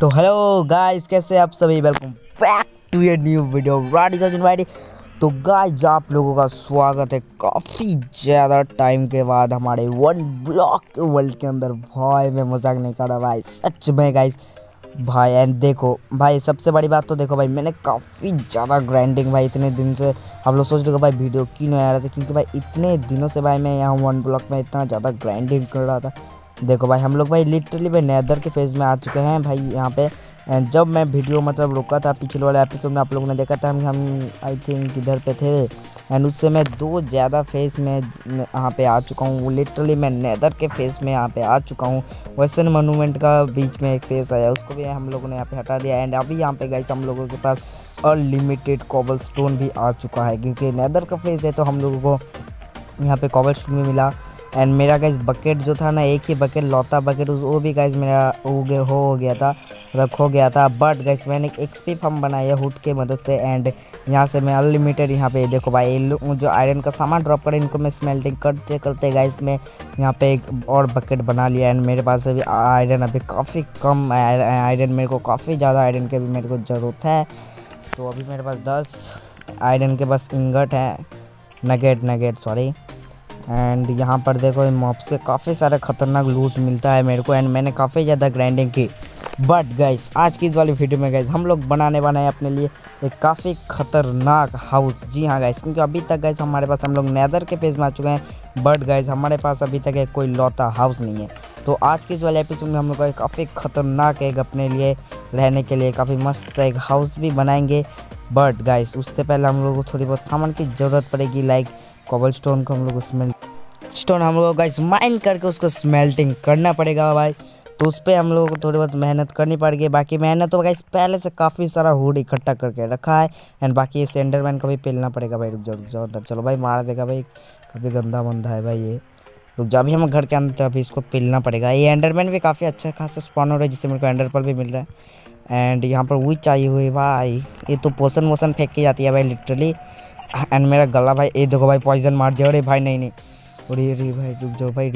तो hello guys कैसे आप सभी? वेलकम बैक टू ये न्यू वीडियो तो गाइस आप लोगों का स्वागत है। काफ़ी ज़्यादा टाइम के बाद हमारे वन ब्लॉक वर्ल्ड के अंदर। भाई, मैं मज़ाक नहीं कर रहा भाई, सच में गाइस भाई एंड देखो, भाई, सबसे बड़ी बात तो देखो भाई, मैंने काफ़ी ज़्यादा ग्राइंडिंग भाई इतने दिन से। हम लोग सोच रहे भाई वीडियो क्यों नहीं आ रहा था? क्योंकि भाई इतने दिनों से भाई मैं यहाँ वन ब्लॉक में इतना ज़्यादा ग्राइंडिंग कर रहा था। देखो भाई, हम लोग भाई लिटरली भाई नैदर के फ़ेज़ में आ चुके हैं। भाई, यहाँ पे जब मैं वीडियो मतलब रुका था पिछले वाले एपिसोड में, आप लोगों ने देखा था हम हम आई थिंक इधर पे थे। एंड उससे मैं दो ज़्यादा फेस में, यहाँ पे आ चुका हूँ। लिटरली मैं नैदर के फेस में यहाँ पे आ चुका हूँ। वेस्टर्न मोनूमेंट का बीच में एक फेस आया, उसको भी हम लोगों ने यहाँ पे हटा दिया। एंड अभी यहाँ पे गई हम लोगों के पास अनलिमिटेड कॉबल स्टोन भी आ चुका है। क्योंकि नैदर का फेस है तो हम लोगों को यहाँ पे कॉबल स्टोन भी मिला। एंड मेरा गैस बकेट जो था ना, एक ही बकेट लौता बकेट उस वो भी गैस मेरा हो गया हो गया था मतलब खो गया था। बट गैस मैंने एक एक्सपी फम बनाया हुड के मदद से एंड यहाँ से मैं अनलिमिटेड यहाँ पे देखो भाई जो आयरन का सामान ड्रॉप करें, इनको मैं स्मेल्टिंग करते करते गैस में यहाँ पे एक और बकेट बना लिया। एंड मेरे पास अभी आयरन अभी काफ़ी कम आयरन मेरे को काफ़ी ज़्यादा आयरन की अभी मेरे को ज़रूरत है। तो अभी मेरे पास दस आयरन के बस इंगट है। नगेट नगेट सॉरी एंड यहाँ पर देखो, इन मॉप से काफ़ी सारा खतरनाक लूट मिलता है मेरे को एंड मैंने काफ़ी ज़्यादा ग्राइंडिंग की। बट गाइस आज की इस वाली वीडियो में गाइस हम लोग बनाने वाले हैं अपने लिए एक काफ़ी खतरनाक हाउस जी हाँ गाइस क्योंकि अभी तक गाइस हमारे पास हम लोग नैदर के पेज में आ चुके हैं बट गाइस हमारे पास अभी तक एक कोई लौता हाउस नहीं है। तो आज की इस वाले एपिसोड में हम लोग काफ़ी खतरनाक एक अपने लिए रहने के लिए काफ़ी मस्त एक हाउस भी बनाएँगे। बट गाइस उससे पहले हम लोग को थोड़ी बहुत सामान की ज़रूरत पड़ेगी लाइक कॉबल स्टोन को हम लोग स्मेल स्टोन हम लोग का माइन करके उसको स्मेल्टिंग करना पड़ेगा भाई। तो उस पर हम लोगों को थोड़ी बहुत मेहनत करनी पड़ेगी। बाकी मेहनत तो गाइस पहले से काफ़ी सारा हुड इकट्ठा करके रखा है। एंड बाकी ये सेंडरमैन को भी पेलना पड़ेगा भाई। रुक जाओ रुक जाओ चलो भाई, मार देगा भाई। काफ़ी गंदा बंदा है भाई ये। रुक जाओ, अभी हम घर के अंदर अभी इसको पेलना पड़ेगा। ये एंडरमैन भी काफ़ी अच्छा खासा स्पॉन हो रहा है, जिससे मेरे को एंडर पर भी मिल रहा है। एंड यहाँ पर वही चाहिए हुई भाई। ये तो पोषण वोसन फेंक के जाती है भाई लिटरली एंड मेरा गला भाई ये देखो भाई पॉइजन मार दिया। अरे भाई, नहीं नहीं। अरे अरे भाई, रुक जाओ भाई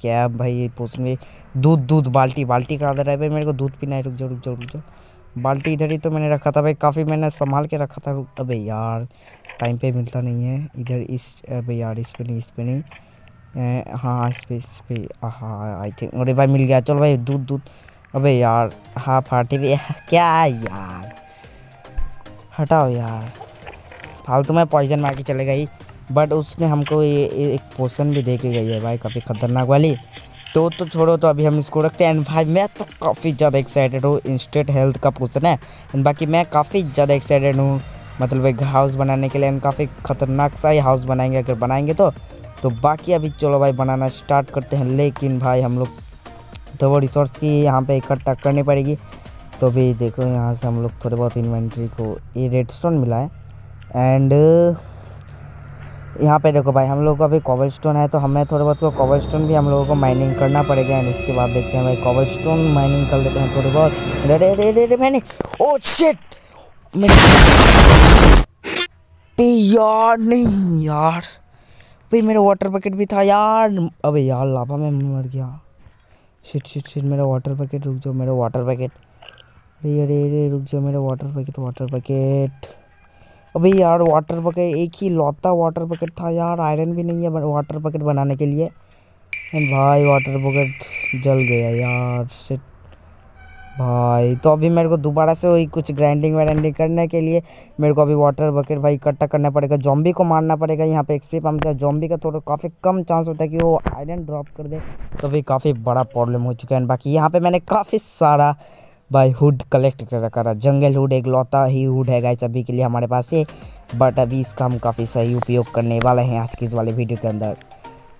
क्या भाई, ये पोषण में दूध दूध, बाल्टी बाल्टी का आदर है भाई, मेरे को दूध पीना है। रुक जाओ रुक जाओ रुक जाओ। बाल्टी इधर ही तो मैंने रखा था भाई, काफ़ी मैंने संभाल के रखा था। रुक अबे यार टाइम पे मिलता नहीं है। इधर इस, अबे यार, इस पे नहीं, इस पे नहीं। हाँ इस पे इस पे हाँ आई थिंक अरे भाई, मिल गया। चलो भाई, दूध दूध। अबे यार हाँ फाटी भी क्या यार? हटाओ यार। फालतू में पॉइजन मार के चले गई। बट उसने हमको ये एक पोशन भी दे के गई है भाई, काफ़ी खतरनाक वाली। तो तो छोड़ो तो अभी हम इसको रखते हैं। एंड भाई, मैं तो काफ़ी ज़्यादा एक्साइटेड हूँ। इंस्टेंट हेल्थ का पोशन है। एंड बाकी मैं काफ़ी ज़्यादा एक्साइटेड हूँ। मतलब एक हाउस बनाने के लिए। हम काफ़ी ख़तरनाक सा ही हाउस बनाएँगे, अगर बनाएँगे तो। तो बाकी अभी चलो भाई, बनाना स्टार्ट करते हैं। लेकिन भाई, हम लोग तो वो रिसोर्स की यहाँ पे इकट्ठा करनी पड़ेगी। तो अभी देखो, यहाँ से हम लोग थोड़े बहुत इन्वेंट्री को ये रेड स्टोन मिला है। एंड यहाँ पे देखो भाई, हम लोग को अभी कॉबल स्टोन है तो हमें थोड़े बहुत को कॉबल स्टोन भी हम लोगों को माइनिंग करना पड़ेगा एंड इसके बाद देखते हैं भाई कॉबल स्टोन माइनिंग कर लेते हैं थोड़े बहुत। मैंने ओ शिट यार, नहीं यार। भाई, मेरा वाटर बकेट भी था यार। अबे यार लाभा में मर गया। शिट शिट शिट मेरा वाटर बकेट रुक जाओ, मेरा वाटर बकेट अरे अरे अरे, रुक जाओ, मेरा वाटर बकेट वाटर बकेट अभी यार वाटर बकेट एक ही लौता वाटर बकेट था यार आयरन भी नहीं है वाटर बकेट बनाने के लिए। भाई वाटर बकेट जल गया यार शिट भाई तो अभी मेरे को दोबारा से वही कुछ ग्राइंडिंग वाइंडिंग करने के लिए मेरे को अभी वाटर बकेट भाई इकट्ठा करना पड़ेगा। जॉम्बी को मारना पड़ेगा, यहाँ पे एक्सपी पम्प जॉम्बी का थोड़ा काफ़ी कम चांस होता है कि वो आयरन ड्रॉप कर दे। तो अभी काफ़ी बड़ा प्रॉब्लम हो चुका है। बाकी यहाँ पे मैंने काफ़ी सारा भाई हुड कलेक्ट कर था। जंगल हुड एक लौता ही हुड है गाइस अभी के लिए हमारे पास ये बट अभी इसका हम काफ़ी सही उपयोग करने वाले हैं आज की इस वाले वीडियो के अंदर।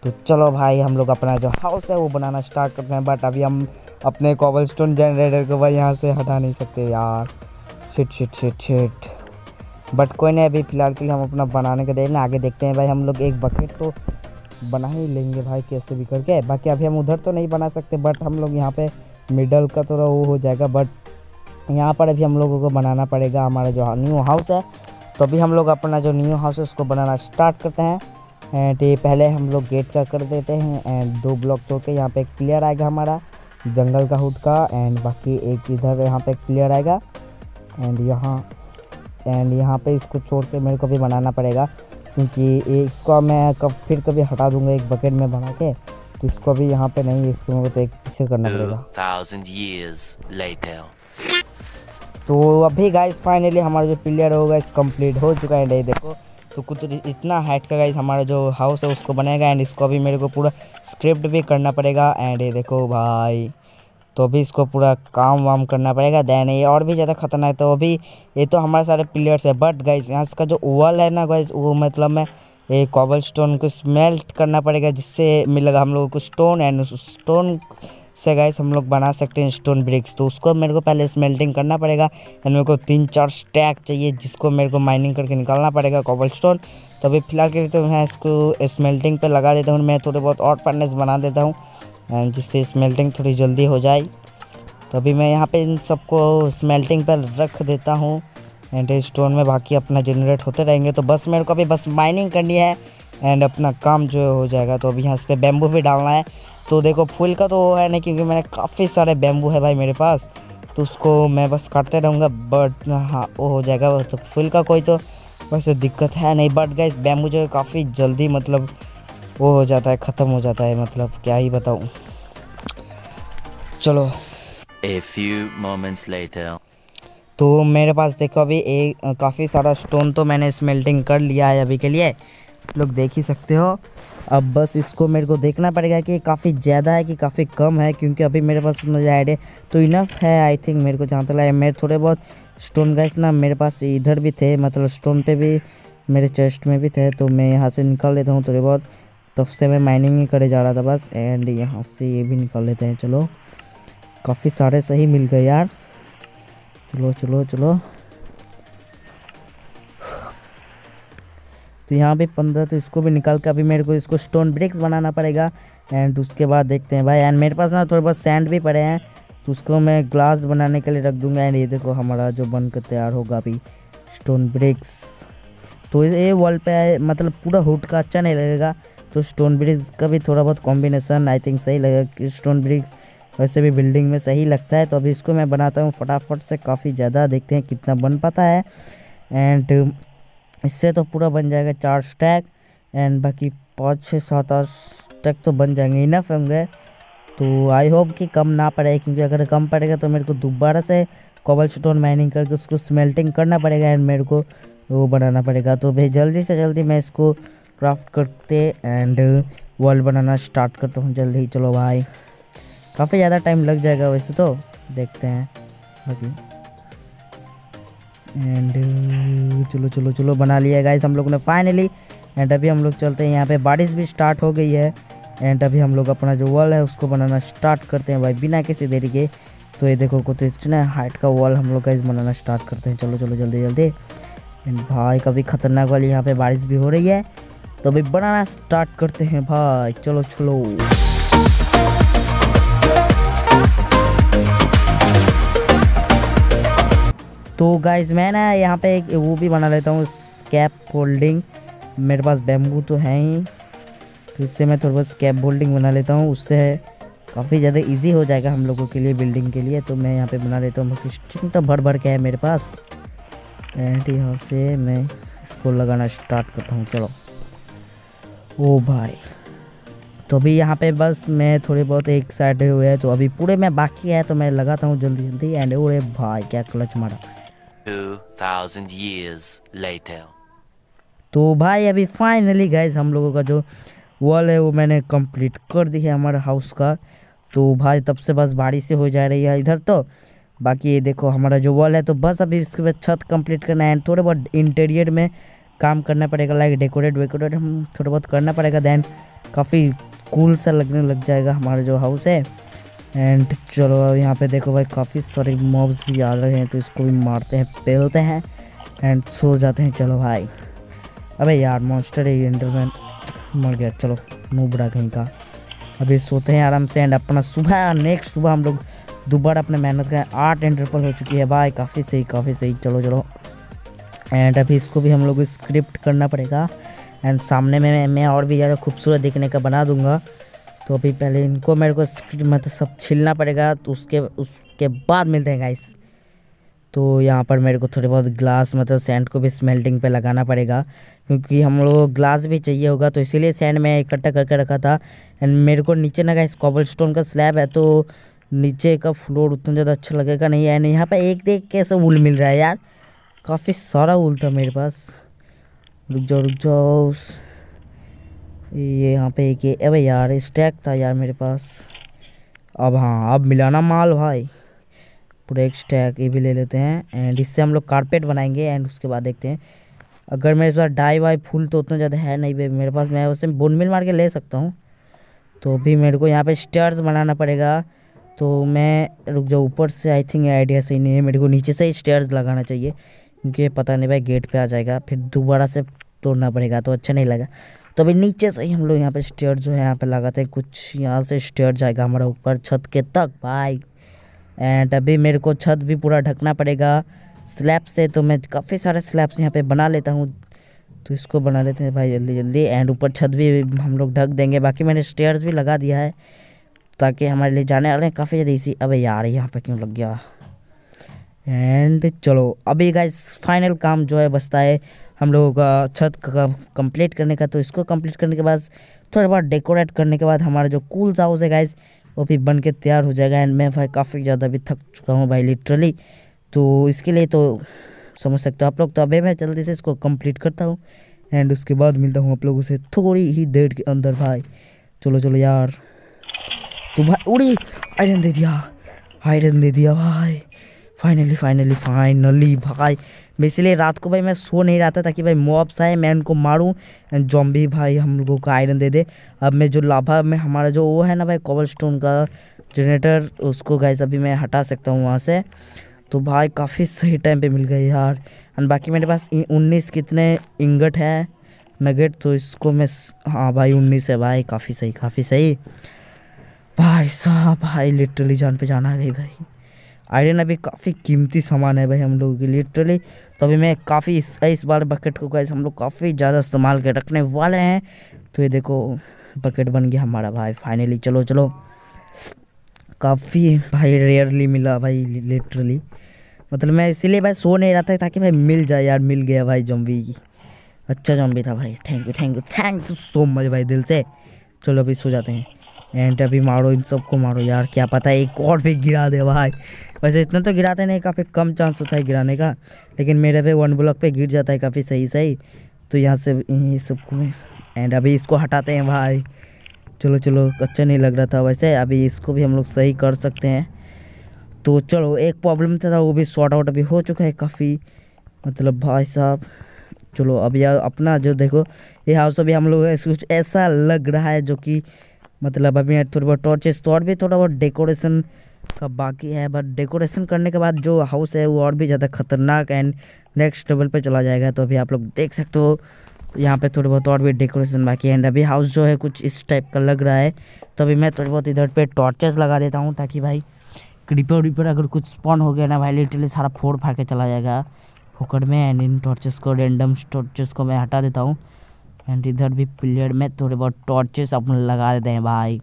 तो चलो भाई, हम लोग अपना जो हाउस है वो बनाना स्टार्ट करते हैं। बट अभी हम अपने कॉबल स्टोन जनरेटर को भाई यहाँ से हटा नहीं सकते यार। Shit shit shit shit but कोई नहीं, अभी फ़िलहाल के लिए हम अपना बनाने का देना आगे देखते हैं भाई। हम लोग एक बकेट तो बना ही लेंगे भाई, कैसे भी करके। बाकी अभी हम उधर तो नहीं बना सकते बट हम लोग यहाँ पे मिडल का थोड़ा वो हो जाएगा बट यहाँ पर अभी हम लोगों को बनाना पड़ेगा हमारा जो न्यू हाउस है तो अभी हम लोग अपना जो न्यू हाउस है उसको बनाना स्टार्ट करते हैं। एंड ये पहले हम लोग गेट का कर देते हैं एंड दो ब्लॉक छोड़ के यहाँ पे एक क्लियर आएगा हमारा, जंगल का हुड का एंड बाकी एक इधर यहाँ पे क्लियर आएगा। एंड यहाँ एंड यहाँ पे इसको छोड़ के मेरे को भी बनाना पड़ेगा, क्योंकि इसको मैं कब, फिर कभी हटा दूँगा एक बकेट में बना के। तो इसको भी यहाँ पे नहीं इसको मेरे को तो एक पीछे करना पड़ेगा। तो अभी गाइस फाइनली हमारा जो प्लेयर होगा इस कंप्लीट हो चुका है। देखो तो कुछ इतना हाइट का गाइस हमारा जो हाउस है उसको बनेगा एंड इसको अभी मेरे को पूरा स्क्रिप्ट भी करना पड़ेगा। एंड ये देखो भाई तो अभी इसको पूरा काम वाम करना पड़ेगा। देन ये और भी ज़्यादा खतरनाक है तो अभी ये तो हमारे सारे प्लेयर्स है। बट गाइस यहाँ इसका जो वॉल है ना गाइस वो मतलब मैं ये कॉबल स्टोन को स्मेल्ट करना पड़ेगा, जिससे मिलेगा हम लोगों को स्टोन एंड उस स्टोन से गाइस हम लोग बना सकते हैं स्टोन ब्रिक्स तो उसको मेरे को पहले स्मेल्टिंग करना पड़ेगा एंड मेरे को तीन चार स्टैक चाहिए, जिसको मेरे को माइनिंग करके निकालना पड़ेगा कॉबल स्टोन तो अभी फ़िलहाल के लिए तो मैं इसको स्मेल्टिंग पे लगा देता हूँ, मैं थोड़े बहुत और फर्नेस बना देता हूँ एंड जिससे स्मेल्टिंग थोड़ी जल्दी हो जाए। तो अभी मैं यहाँ पे इन सबको स्मेल्टिंग पर रख देता हूँ। एंड स्टोन में बाकी अपना जनरेट होते रहेंगे तो बस मेरे को अभी बस माइनिंग करनी है एंड अपना काम जो हो जाएगा तो अभी यहाँ इस पर बैम्बू भी डालना है। तो देखो फूल का तो है नहीं, क्योंकि मैंने काफ़ी सारे बैम्बू है भाई मेरे पास तो उसको मैं बस काटते रहूँगा बट हाँ वो हो जाएगा तो फूल का कोई तो वैसे दिक्कत है नहीं बट गए बैम्बू जो है काफ़ी जल्दी मतलब वो हो जाता है, ख़त्म हो जाता है मतलब क्या ही बताऊँ। चलो। A few moments later. तो मेरे पास देखो अभी एक काफ़ी सारा स्टोन तो मैंने स्मेल्टिंग कर लिया है अभी के लिए। आप लोग देख ही सकते हो। अब बस इसको मेरे को देखना पड़ेगा कि काफ़ी ज़्यादा है कि काफ़ी कम है, क्योंकि अभी मेरे पास मुझे आइडिया तो इनफ है आई थिंक मेरे को जहाँ तक लगा, मेरे थोड़े बहुत स्टोन गैस ना मेरे पास इधर भी थे मतलब स्टोन पे भी, मेरे चेस्ट में भी थे तो मैं यहाँ से निकाल लेता हूँ थोड़े बहुत। तब से मैं माइनिंग ही करे जा रहा था बस एंड यहाँ से ये भी निकाल लेते हैं, चलो। काफ़ी सारे सही मिल गए यार। चलो चलो चलो। तो यहाँ पे पंद्रह तो इसको भी निकाल के अभी मेरे को इसको स्टोन ब्रिक्स बनाना पड़ेगा। एंड उसके बाद देखते हैं भाई। एंड मेरे पास ना थोड़े बहुत सैंड भी पड़े हैं। तो उसको मैं ग्लास बनाने के लिए रख दूँगा। एंड ये देखो हमारा जो बन कर तैयार होगा अभी स्टोन ब्रिक्स तो ये वॉल पे मतलब पूरा हुड का अच्छा नहीं लगेगा। तो स्टोन ब्रिक्स का भी थोड़ा बहुत कॉम्बिनेशन आई थिंक सही लगेगा कि स्टोन ब्रिक्स वैसे भी बिल्डिंग में सही लगता है तो अभी इसको मैं बनाता हूँ फटाफट से। काफ़ी ज़्यादा देखते हैं कितना बन पाता है। एंड इससे तो पूरा बन जाएगा चार स्टैक एंड बाकी पाँच, छः, सात, आठ स्टैक तो बन जाएँगे इनफ होंगे। तो आई होप कि कम ना पड़े, क्योंकि अगर कम पड़ेगा तो मेरे को दोबारा से कॉबल स्टोन माइनिंग करके उसको स्मेल्टिंग करना पड़ेगा एंड मेरे को वो बनाना पड़ेगा। तो भाई जल्दी से जल्दी मैं इसको क्राफ्ट करते एंड वॉल बनाना स्टार्ट करता हूँ, जल्दी ही। चलो भाई काफ़ी ज़्यादा टाइम लग जाएगा वैसे तो। देखते हैं। बाकी। एंड चलो चलो चलो, बना लिया गाइस हम लोग ने फाइनली एंड अभी हम लोग चलते हैं। यहाँ पे बारिश भी स्टार्ट हो गई है। एंड अभी हम लोग अपना जो वॉल है उसको बनाना स्टार्ट करते हैं भाई, बिना किसी देरी के। तो ये देखो कुछ इतना हाइट का वॉल हम लोग गाइस बनाना स्टार्ट करते हैं। चलो चलो, जल्दी जल्दी। एंड भाई, कभी खतरनाक वाली यहाँ पे बारिश भी हो रही है। तो अभी बनाना स्टार्ट करते हैं भाई। चलो चलो। तो गाइज़ मैं ना यहाँ पे एक वो भी बना लेता हूँ स्कैप होल्डिंग मेरे पास बैम्बू तो है ही। तो इससे मैं थोड़ा बहुत स्कैप होल्डिंग बना लेता हूँ, उससे काफ़ी ज़्यादा इजी हो जाएगा हम लोगों के लिए बिल्डिंग के लिए। तो मैं यहाँ पे बना लेता हूँ स्ट्रिंग तो भर भर के है मेरे पास। एंड यहाँ से मैं इसको लगाना स्टार्ट करता हूँ, चलो। ओ भाई। तो अभी यहाँ पे बस मैं थोड़े बहुत एक साइड हुए है तो अभी पूरे में बाकी है तो मैं लगाता हूँ जल्दी जल्दी एंड ओरे भाई, क्या क्लच मारा। 2000 years later. तो भाई, अभी फाइनली गाइज़ हम लोगों का जो वॉल है, वो मैंने कंप्लीट कर दी है हमारे हाउस का। तो भाई, तब से बस बारिश हो जा रही है इधर तो। बाकी ये देखो, हमारा जो वॉल है तो बस अभी इसके बाद छत कंप्लीट करना है। थोड़े बहुत इंटीरियर में काम करना पड़ेगा लाइक डेकोरेट वेकोरेट हम थोड़ा बहुत करना पड़ेगा। देन काफ़ी कूल सा लगने लग जाएगा हमारा जो हाउस है। एंड चलो अब यहाँ पे देखो भाई, काफ़ी सारे मॉब्स भी आ रहे हैं तो इसको भी मारते हैं, पेलते हैं एंड सो जाते हैं। चलो भाई। अबे यार मॉन्स्टर है एंडरमैन मर गया, चलो बड़ा कहीं का। अभी सोते हैं आराम से एंड अपना सुबह नेक्स्ट सुबह हम लोग दोबारा अपने मेहनत करें। आठ एंडरपल हो चुकी है भाई, काफ़ी सही काफ़ी सही। चलो चलो। एंड अभी इसको भी हम लोग स्क्रिप्ट करना पड़ेगा। एंड सामने में, मैं और भी ज़्यादा खूबसूरत दिखने का बना दूँगा। तो अभी पहले इनको मेरे को मतलब सब छिलना पड़ेगा तो उसके उसके बाद मिलते हैं गाइस तो यहाँ पर मेरे को थोड़े बहुत ग्लास मतलब सैंड को भी स्मेल्टिंग पे लगाना पड़ेगा, क्योंकि हम लोग ग्लास भी चाहिए होगा तो इसीलिए सैंड मैं इकट्ठा करके रखा था। एंड मेरे को नीचे ना गाइस कॉबल स्टोन का स्लैब है तो नीचे का फ्लोर उतना ज़्यादा अच्छा लगेगा नहीं। एंड यहाँ पर एक देख कैसे उल मिल रहा है यार। काफ़ी सारा उल था मेरे पास। रुक जाओ रुक जाओ। ये यहाँ पे एक अबे यार स्टैक था यार मेरे पास। अब हाँ अब मिलाना माल भाई। पूरा एक स्टैक ये भी ले लेते हैं एंड इससे हम लोग कारपेट बनाएँगे एंड उसके बाद देखते हैं। अगर मेरे पास डाई वाई फूल तो उतना ज़्यादा है नहीं, भाई। मेरे पास, मैं वैसे बोन मिल मार के ले सकता हूँ। तो भी मेरे को यहाँ पे स्टेयर्स बनाना पड़ेगा। तो मैं, रुक जाओ, ऊपर से आई थिंक आइडिया सही नहीं है। मेरे को नीचे से स्टेयर्स लगाना चाहिए, क्योंकि पता नहीं भाई गेट पे आ जाएगा। फिर दोबारा से तोड़ना पड़ेगा तो अच्छा नहीं लगा। तो अभी नीचे से ही हम लोग यहाँ पे स्टेयर जो है, यहाँ पे लगाते हैं कुछ। यहाँ से स्टेयर जाएगा हमारा ऊपर छत के तक, भाई। एंड अभी मेरे को छत भी पूरा ढकना पड़ेगा। स्लैब से तो मैं काफ़ी सारे स्लैब्स यहाँ पे बना लेता हूँ। तो इसको बना लेते हैं भाई जल्दी जल्दी। एंड ऊपर छत भी हम लोग ढक देंगे। बाकी मैंने स्टेयर्स भी लगा दिया है, ताकि हमारे लिए जाने वाले हैं। काफ़ी ज़्यादा इसी अबे यार यहाँ पे क्यों लग गया? एंड चलो, अभी गाइस फाइनल काम जो है, बचता है। हम लोगों का छत का कंप्लीट करने का तो इसको कंप्लीट करने के बाद, थोड़ा बहुत डेकोरेट करने के बाद हमारा जो कूल हाउस है गाइस वो भी बन के तैयार हो जाएगा। एंड मैं भाई काफ़ी ज़्यादा भी थक चुका हूँ भाई लिटरली तो इसके लिए तो समझ सकते हो आप लोग। तो अभी मैं जल्दी से इसको कंप्लीट करता हूँ। एंड उसके बाद मिलता हूँ आप लोगों से थोड़ी ही देर के अंदर, भाई। चलो चलो, यार। तो भाई, उड़ी! आयरन दे दिया। आयरन दे दिया, भाई। फाइनली फाइनली फाइनली भाई। इसलिए रात को भाई मैं सो नहीं रहा था ताकि भाई मॉब्स आए, मैं उनको मारूं। एंड जॉम्बी भाई हम लोगों को आयरन दे दे। अब मैं जो लाभा, में हमारा जो वो है ना भाई कॉबल स्टोन का जनरेटर उसको गाइस अभी मैं हटा सकता हूँ वहाँ से। तो भाई काफ़ी सही टाइम पे मिल गए यार। एंड बाकी मेरे पास उन्नीस कितने इंगट है? नगेट तो इसको मैं हाँ भाई उन्नीस है भाई। काफ़ी सही काफ़ी सही। भाई साहब, भाई लिटरली जान पे जाना गई भाई। आयरन अभी काफ़ी कीमती सामान है भाई हम लोगों के लिए। तो अभी मैं काफ़ी इस, इस बार बकेट को गाइस हम लोग काफ़ी ज़्यादा संभाल के रखने वाले हैं। तो ये देखो बकेट बन गया हमारा भाई फाइनली चलो चलो। काफ़ी भाई रेयरली मिला भाई लिटरली मतलब मैं इसीलिए भाई सो नहीं रहा था ताकि भाई मिल जाए यार मिल गया भाई जॉम्बी अच्छा जॉम्बी था भाई। Thank you thank you thank you so much भाई दिल से। चलो अभी सो जाते हैं। एंड अभी मारो, इन सबको मारो यार, क्या पता है एक और भी गिरा दे भाई। वैसे इतना तो गिराते नहीं, काफ़ी कम चांस होता है गिराने का। लेकिन मेरे पे वन ब्लॉक पे गिर जाता है काफ़ी सही सही। तो यहाँ से ये सबको एंड अभी इसको हटाते हैं भाई। चलो चलो अच्छा नहीं लग रहा था वैसे। अभी इसको भी हम लोग सही कर सकते हैं। तो चलो, एक प्रॉब्लम था वो भी सॉर्ट आउट अभी हो चुका है काफ़ी। मतलब भाई साहब, चलो, अब यार अपना जो देखो, ये हाउस अभी हम लोग कुछ ऐसा लग रहा है जो कि मतलब अभी यहाँ थोड़ी बहुत टॉर्चेस तो और भी थोड़ा बहुत डेकोरेशन का बाकी है बट डेकोरेशन करने के बाद जो हाउस है वो और भी ज़्यादा खतरनाक एंड नेक्स्ट लेवल पे चला जाएगा तो अभी आप लोग देख सकते हो। यहाँ पे थोड़ी बहुत और भी डेकोरेशन बाकी है एंड अभी हाउस जो है कुछ इस टाइप का लग रहा है। तो अभी मैं थोड़ी बहुत इधर पे टॉर्चेस लगा देता हूँ ताकि भाई क्रीपर वीपर अगर कुछ स्पॉन हो गया ना भाई लिटरली सारा फोड़ फाड़ के चला जाएगा। फोकट में एंड इन टॉर्चेस को रेंडम टॉर्चेस को मैं हटा देता हूँ। एंड इधर भी प्लेयर में थोड़े बहुत टॉर्चेस अपन लगा देते हैं भाई।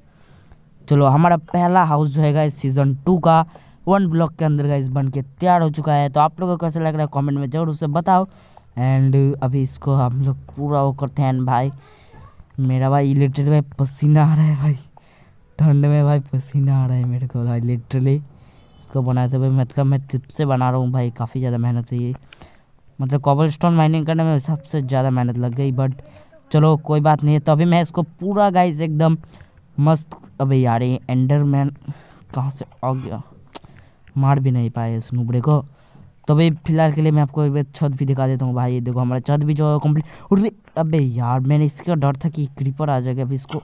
चलो, हमारा पहला हाउस जो है इस सीज़न टू का। वन ब्लॉक के अंदर गाइस बन के तैयार हो चुका है। तो आप लोगों को कैसा लग रहा है कमेंट में ज़रूर उसे बताओ। एंड अभी इसको हम लोग पूरा वो करते हैं भाई। मेरा भाई लिटरली भाई पसीना आ रहा है भाई। ठंड में भाई पसीना आ रहा है मेरे को भाई लिटरली इसको बनाते भाई मतलब मैं टिप से बना रहा हूँ भाई, काफ़ी ज़्यादा मेहनत है ये। मतलब कॉबल स्टोन माइनिंग करने में सबसे ज़्यादा मेहनत लग गई बट चलो, कोई बात नहीं है। तो अभी मैं इसको पूरा गाइस एकदम मस्त। अबे यार, ये एंडरमैन कहाँ से आ गया? मार भी नहीं पाए इस नुबड़े को। तो अभी फ़िलहाल के लिए मैं आपको एक बार छत भी दिखा देता हूँ। भाई, ये देखो, हमारा छत भी जो है कंप्लीट अरे अबे यार, मैंने इसका डर था कि क्रीपर आ जाएगा। अभी इसको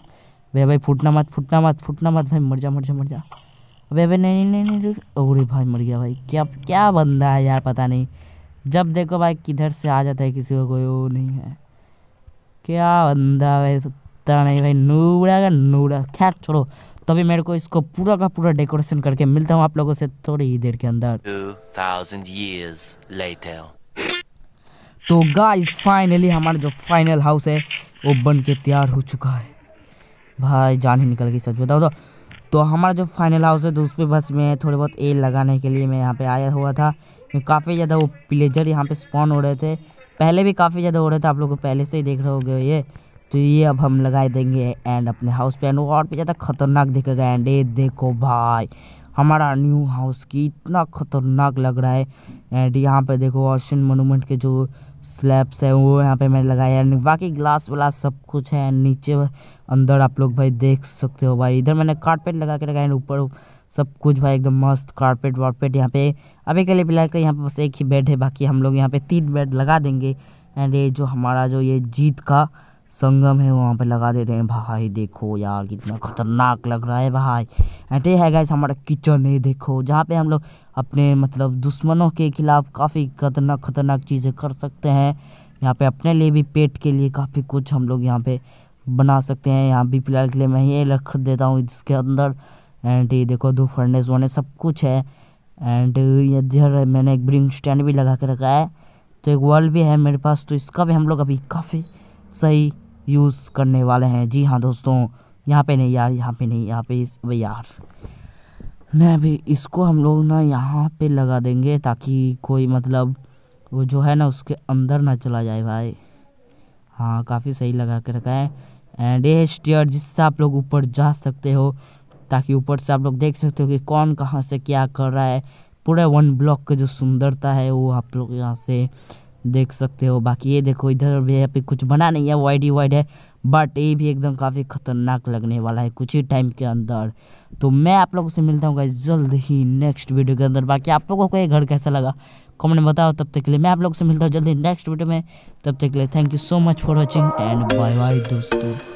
भाई भाई, फूटना मत फूटना मत फूटना मत। भाई, मर जा मर जा मर जा। अबे अबे नहीं नहीं नहीं नहीं। अरे भाई, मर गया भाई। क्या क्या बंदा है यार, पता नहीं। जब देखो भाई, किधर से आ जाता है किसी को, कोई वो नहीं है। क्या बंदा है पता नहीं भाई। नूड़ा का नूड़ा खैर छोड़ो। तभी मेरे को इसको पूरा का पूरा डेकोरेशन करके मिलता हूँ आप लोगों से थोड़ी ही देर के अंदर। years later. तो गाइस फाइनली हमारा जो फाइनल हाउस है वो बन के तैयार हो चुका है। भाई जान ही निकल गई सच बताओ तो। तो हमारा जो फाइनल हाउस है तो उस पर बस मैं थोड़े बहुत ए लगाने के लिए मैं यहाँ पे आया हुआ था। काफ़ी ज़्यादा वो प्लेजर यहाँ पे स्पॉन हो रहे थे। पहले भी काफ़ी ज़्यादा हो रहे थे, आप लोग पहले से ही देख रहे होगे ये। तो ये अब हम लगा देंगे एंड अपने हाउस पे। एंड और भी ज़्यादा खतरनाक दिखेगा। एंड ये देखो भाई, हमारा न्यू हाउस की इतना खतरनाक लग रहा है। एंड यहाँ पे देखो ऑर्शन मोनूमेंट के जो स्लैब्स है, वो यहाँ पे मैंने लगाया है बाकी ग्लास व्लास सब कुछ है। नीचे अंदर आप लोग भाई देख सकते हो भाई। इधर मैंने कारपेट लगा के लगाया। ऊपर सब कुछ भाई एकदम मस्त कारपेट वारपेट यहाँ पे। अभी के लिए फ़िलहाल यहाँ पे बस एक ही बेड है, बाकी हम लोग यहाँ पे तीन बेड लगा देंगे। एंड ये जो हमारा जो ये जीत का संगम है, वहाँ पे लगा देते हैं। भाई देखो यार, कितना खतरनाक लग रहा है भाई। एंड ये है गाइस हमारा किचन है देखो, जहाँ पे हम लोग अपने मतलब दुश्मनों के खिलाफ काफ़ी खतरनाक खतरनाक चीज़ें कर सकते हैं। यहाँ पे अपने लिए भी पेट के लिए काफ़ी कुछ हम लोग यहाँ पे बना सकते हैं। यहाँ भी फ़िलहाल के लिए मैं ये रख देता हूँ इसके अंदर। एंड ये देखो, दो फर्नेस वन सब कुछ है। एंड इधर मैंने एक ब्रिंग स्टैंड भी लगा के रखा है। तो एक वॉल भी है मेरे पास तो इसका भी हम लोग अभी काफ़ी सही यूज़ करने वाले हैं। जी हाँ दोस्तों, यहाँ पे नहीं यार, यहाँ पे नहीं, यहाँ पे इस यार। मैं अभी इसको हम लोग ना यहाँ पे लगा देंगे ताकि कोई मतलब वो जो है ना, उसके अंदर ना चला जाए भाई। हाँ काफ़ी सही लगा के रखा है। एंड ये स्टेयर जिससे आप लोग ऊपर जा सकते हो ताकि ऊपर से आप लोग देख सकते हो कि कौन कहाँ से क्या कर रहा है। पूरे वन ब्लॉक का जो सुंदरता है, वो आप लोग यहाँ से देख सकते हो। बाकी ये देखो, इधर भी यहाँ पे कुछ बना नहीं है, वाइड ही वाइड है बट ये भी एकदम काफ़ी खतरनाक लगने वाला है कुछ ही टाइम के अंदर। तो मैं आप लोगों से मिलता हूँ जल्द ही नेक्स्ट वीडियो के अंदर। बाकी आप लोगों को ये घर कैसा लगा कमेंट में बताओ, तब तक के लिए मैं आप लोगों से मिलता हूँ जल्दी नेक्स्ट वीडियो में। तब तक के लिए thank you so much for watching and bye bye दोस्तों।